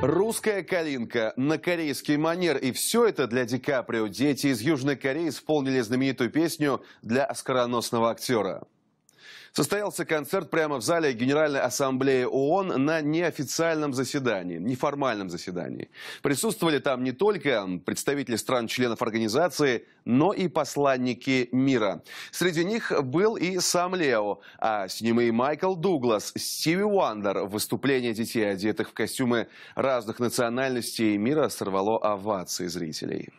Русская калинка на корейский манер. И все это для Ди Каприо. Дети из Южной Кореи исполнили знаменитую песню для оскароносного актера. Состоялся концерт прямо в зале Генеральной Ассамблеи ООН на неофициальном заседании, неформальном заседании. Присутствовали там не только представители стран-членов организации, но и посланники мира. Среди них был и сам Лео, а с ним и Майкл Дуглас, Стиви Уандер. Выступление детей, одетых в костюмы разных национальностей мира, сорвало овации зрителей.